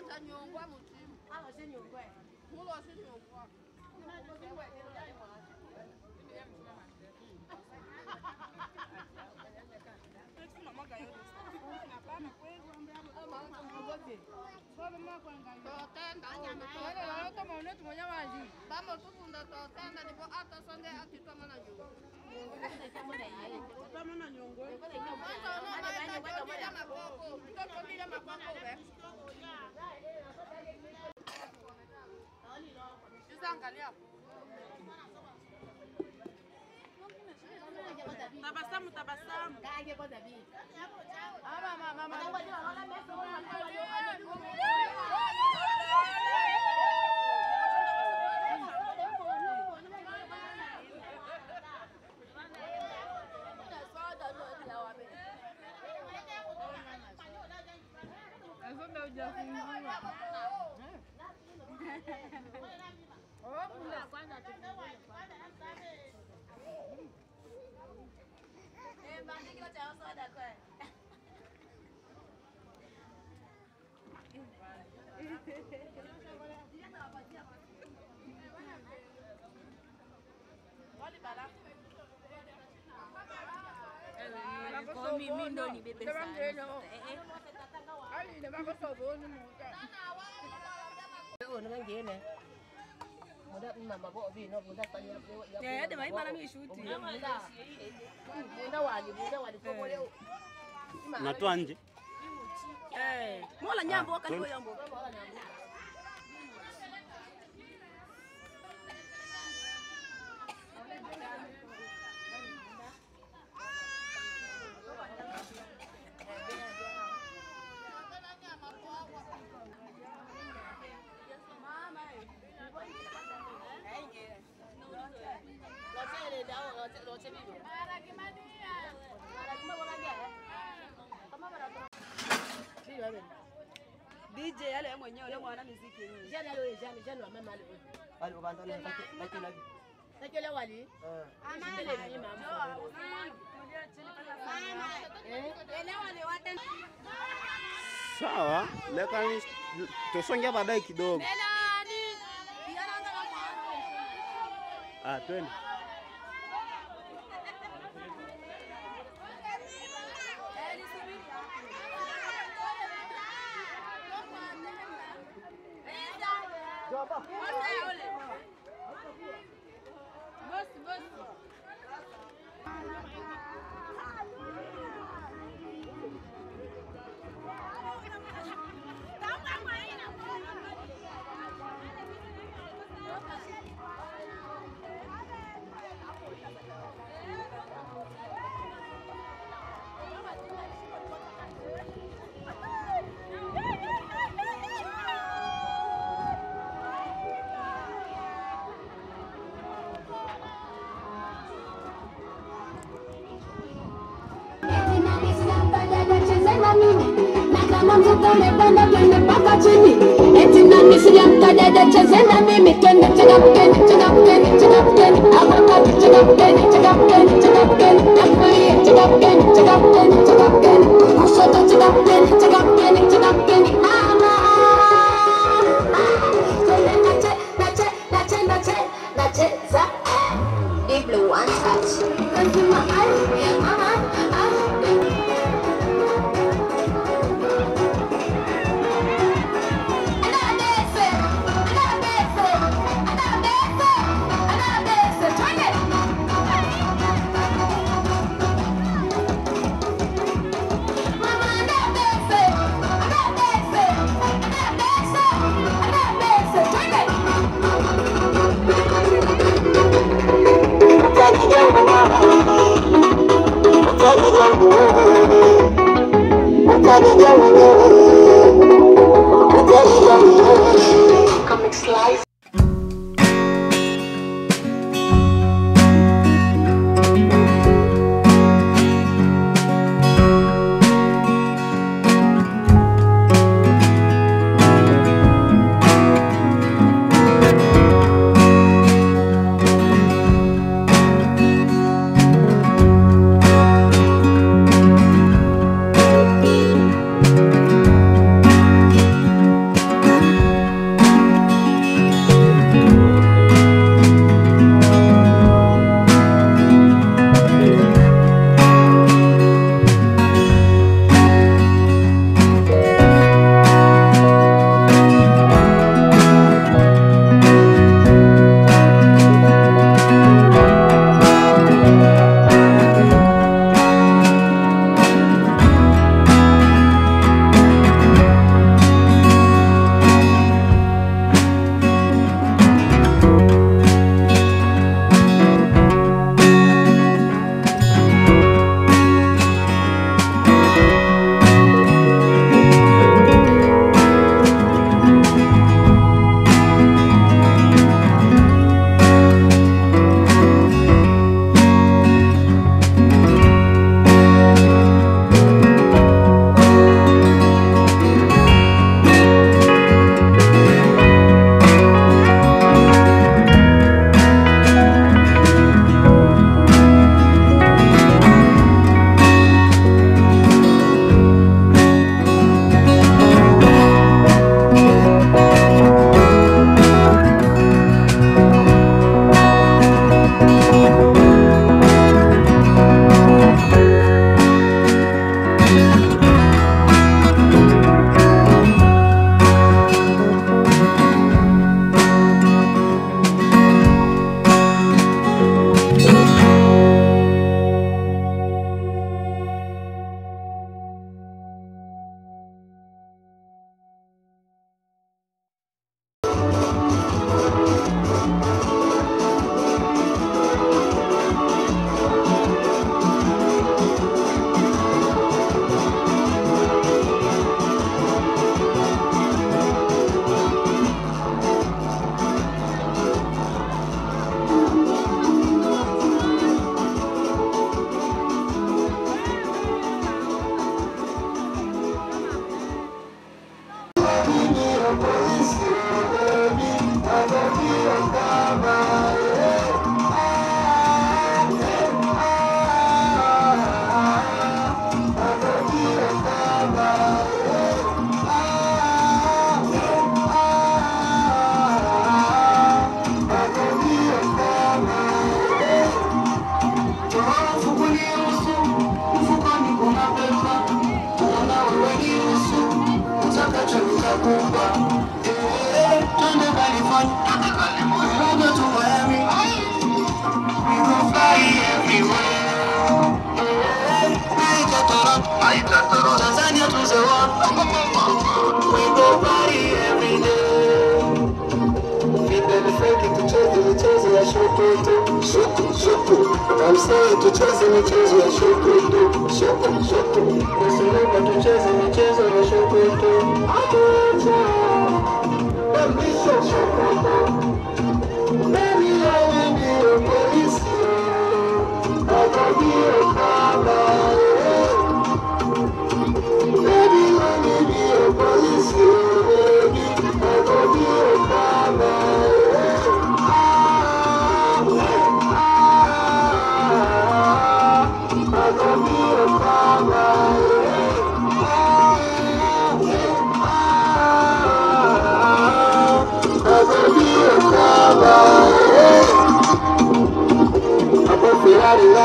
ọjà nyòngbà mo ti mu. a lọ sí nyòngbà ẹ. mo lọ sí nyòngbà. Vamos, tú funda todo, tanda, tipo, hasta son de actitud, mano, yo. Tabasamu, tabasamu. Ama mama mama. giờ thì Ủa, cũng là quan là Em bán đi cho cháu soi đặt rồi. Ela come mindo ni bebe. ổn nó gì nè mà đập mà mà bộ vì nó muốn đặt tay nhé để mấy ba năm gì chú thì muốn đâu à gì muốn đâu à được không có đâu là toàn chứ mỗi là nhà bố cái đuôi ông bố yeye mwenyewe Sawa, baadaye kidogo. Ah, twende.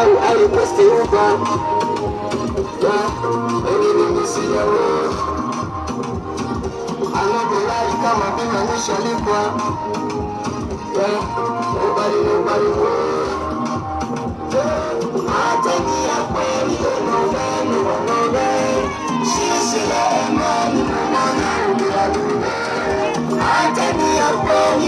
Ferrari lau aliposti uba Mimi nimesijawe Anabolai kama bima nishalipwa Yeah, nobody, nobody will. Atakia kweli unoveni wanove Sisi la amani mwana umialume Atakia kweli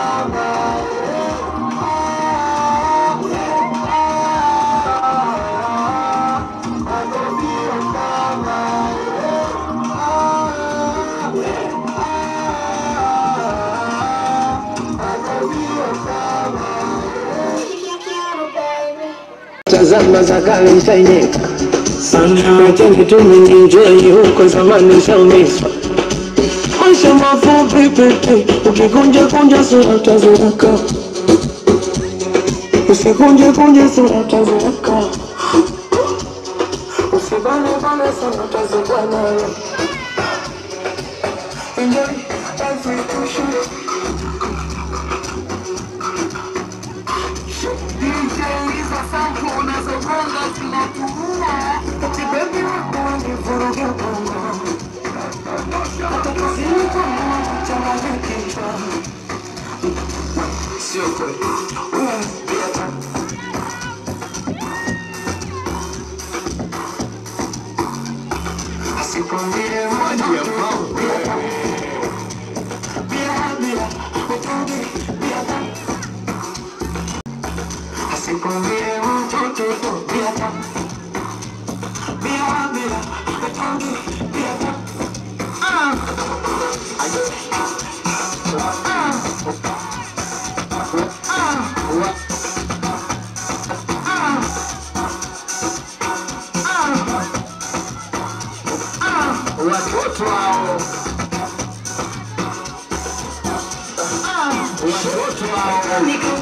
Tazama za kale mfanyika sana, lakini tumenenjoy huko zamani shaumizwa maisha mafupi pepe ukikunja kunja sura utazeeka, usikunje kunje sura utazeeka, usibane bane sana utazekwa ta- Asikwambie mtu tu, pia ta- pia- pia, utungi, pia ta- Ah.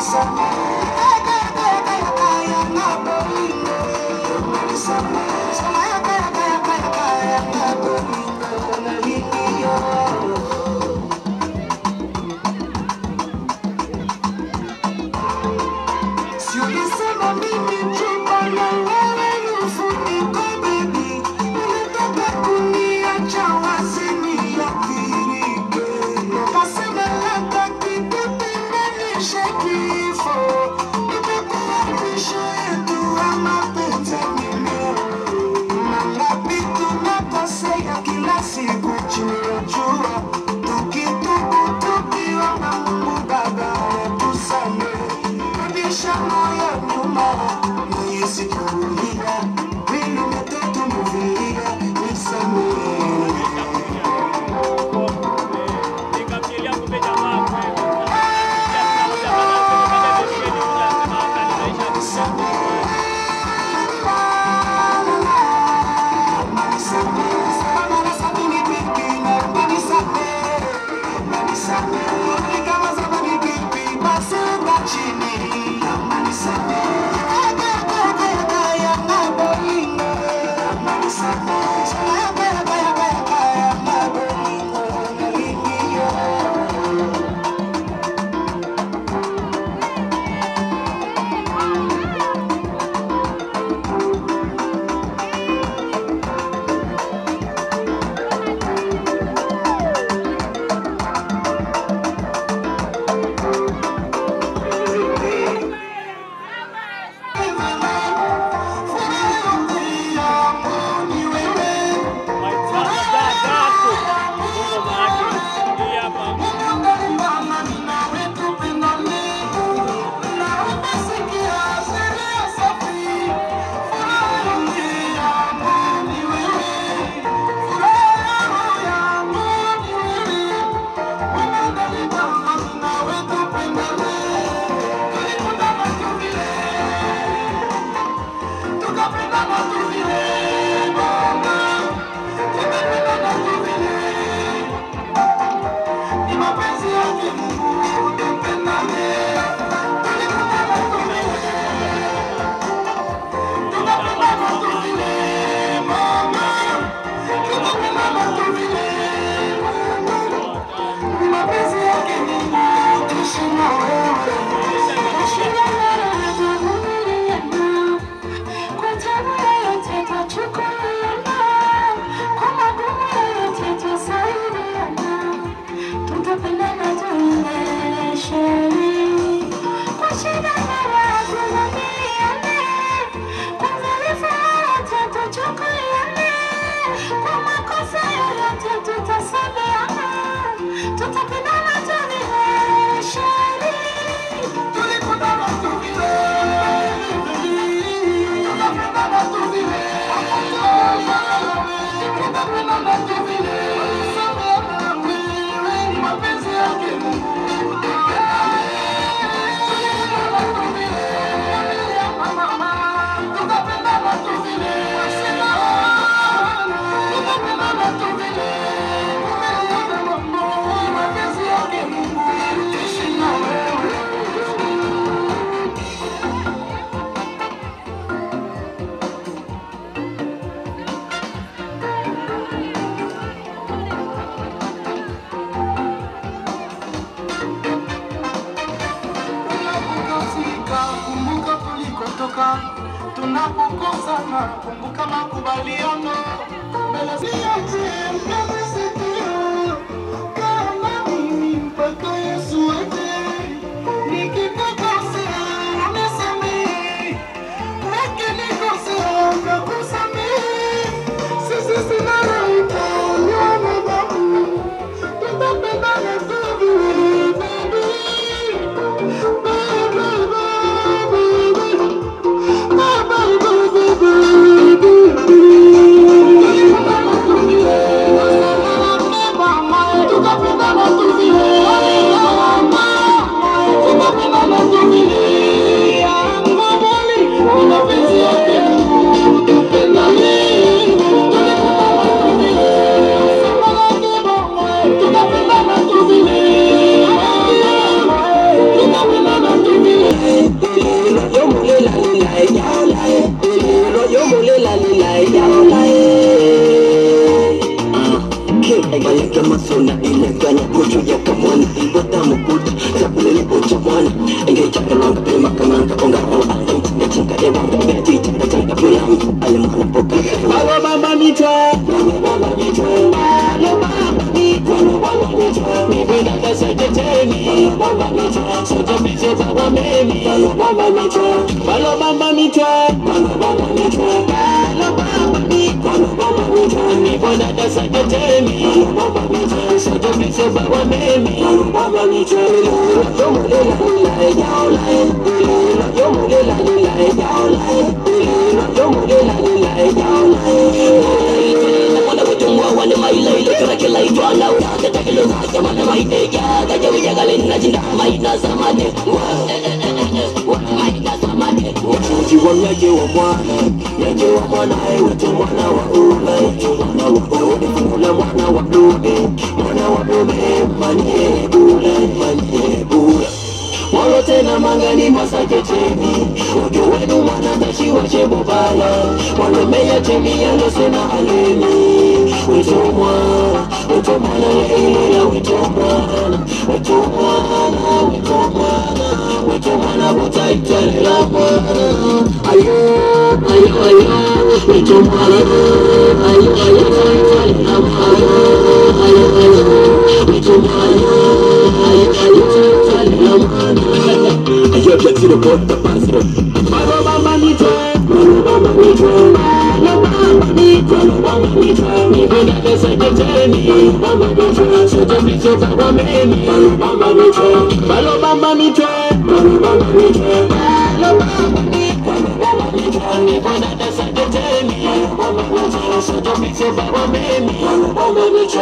Somebody, I got that, I got that, I'm not believing. Somebody, sana, kumbuka makubaliano. Mbele majina maina zamani. Maina zamani. Wachuji wamyaje wa mwana yaje wa mwana wetu mwana wa ume mwana wa ume kuna mwana wa dume mwana wa dume manye bule manye bule Moro tena mangali masaje chemi Uju wenu mwana wa chebo bala Walomeya chemi yalo sena haleni Wezomwa Witomwa Witomwana leila Witomwana Witomwana Witomwana Witomwana Wutaitalela mwana Ayo Ayo ayo Witomwana Ayo ayo Wutaitalela mwana Ayo ayo Witomwana Ayo ayo Wutaitalela mwana Ayo get to the point the pastor Baba mama ni twe Baba 你穿你不带的谁能解你？妈妈咪穿，手牵你手在我妹妹，妈妈咪穿，快乐妈妈咪穿，妈妈咪穿，快乐妈妈咪穿，妈妈咪穿，你不带的谁能解你？妈妈咪穿，手牵你手在我妹妹，妈妈咪穿，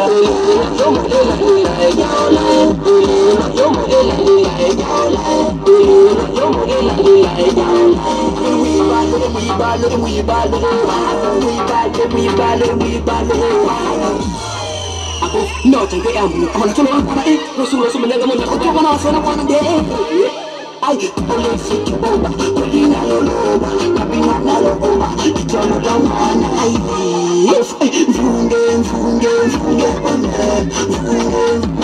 有梦有来有来有来，有梦有来有来有来，有梦有来有来有来。Si tu boba, colina lo loba, capina lo boba, yo no lo mana, ay, yes, funge, funge, funge, funge, funge, funge, funge, get money from me, get money from me, oh, man, ah, ah, yo, el banana, no más se seca, ay, chiboko, chiboko, se salí, no lo vi,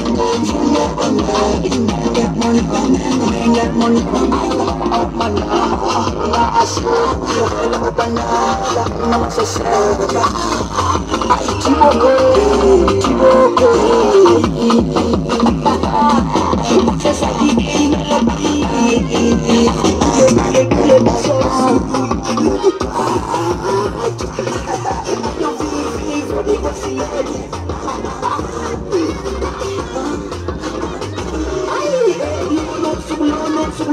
le pasó,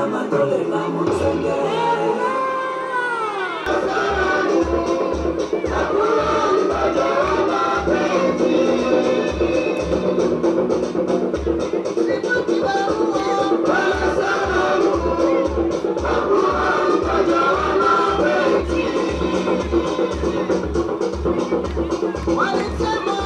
amándole la What is the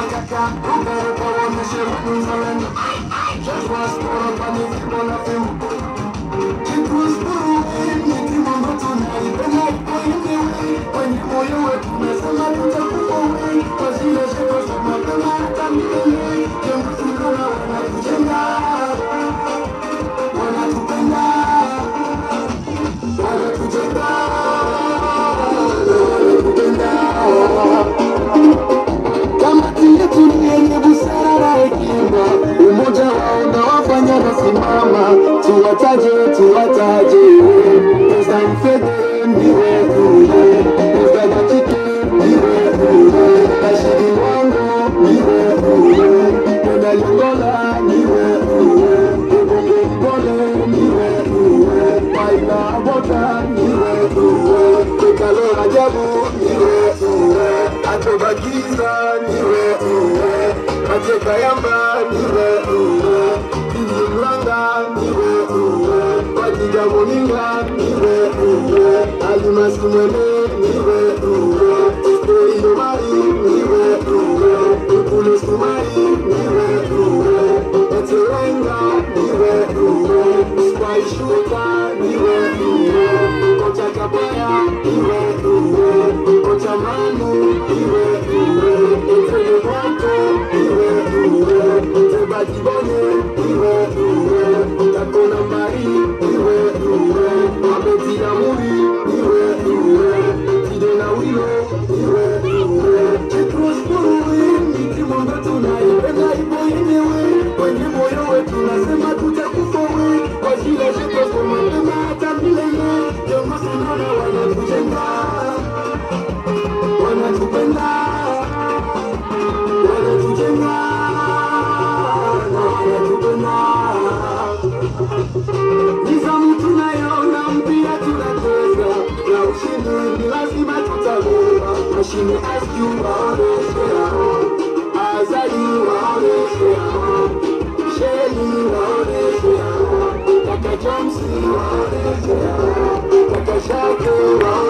wanafim, wakaka, ruka ruka, uonyeshe wanizalendo, Chakwas kwa mabani, wanafim, Chakwas Tuwataje, tuwataje, Mr. Mfede ni wetu, Mr. Gachike ni wetu, Rashidi Wango ni wetu, Mwenda Lingola ni wetu, Mbongo Mpole ni wetu, Waila Abota ni wetu, Kekalo Rajabu ni wetu, Atobakiza ni wetu, Kaje Kayamba ni wetu, Bibi Mlanga ni wetu, Wajija Moninga ni wetu, Alimasi Mwene ni wetu, Stei Omari ni wetu, Ukule Sumari ni wetu, Eterenga ni wetu, Spai Shuka ni wetu, Kocha Kabaya ni wetu, Kocha Manu ni wetu, Etele Mwako ni wetu, Teba Kibone ni wetu, Потому Mashine SQ waoneshe hao, Azali waoneshe hao, Sheli waoneshe hao, Kaka Jamsi waoneshe hao, Kaka Shake waoneshe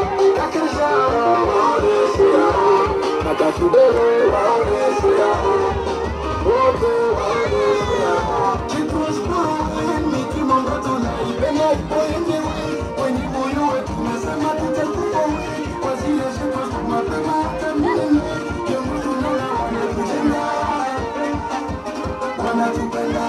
Wanatupenda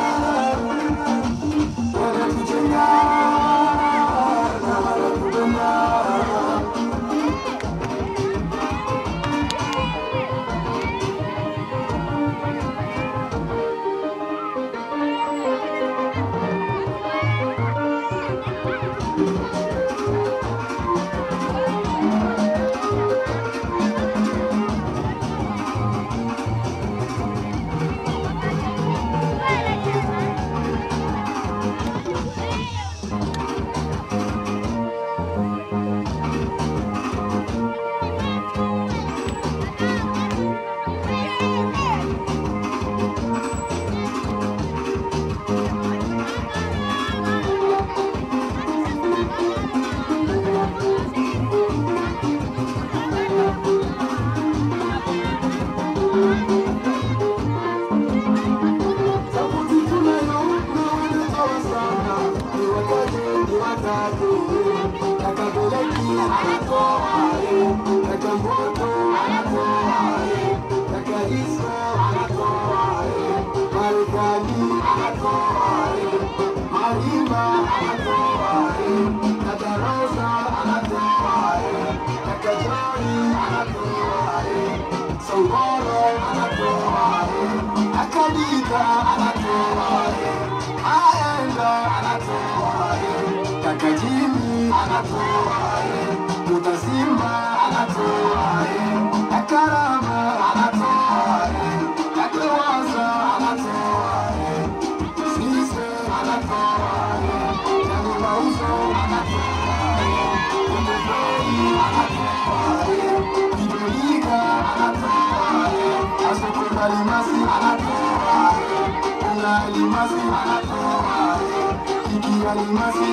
Limasi anatoa Kiki Alimasi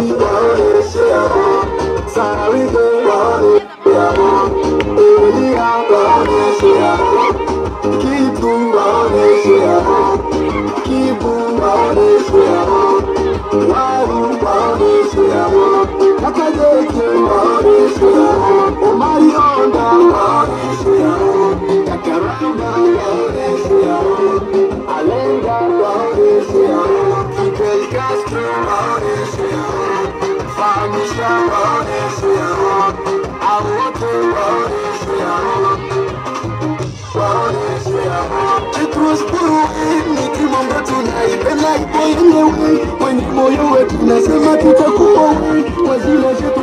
Kalaki waoneshe Sarige waoneshe Elia waoneshe Kitu waoneshe Kibu waoneshe Waru waoneshe mambo tunaipenda ipo yenyewe, kwenye moyo wetu nasema tutakuwa wazima zetu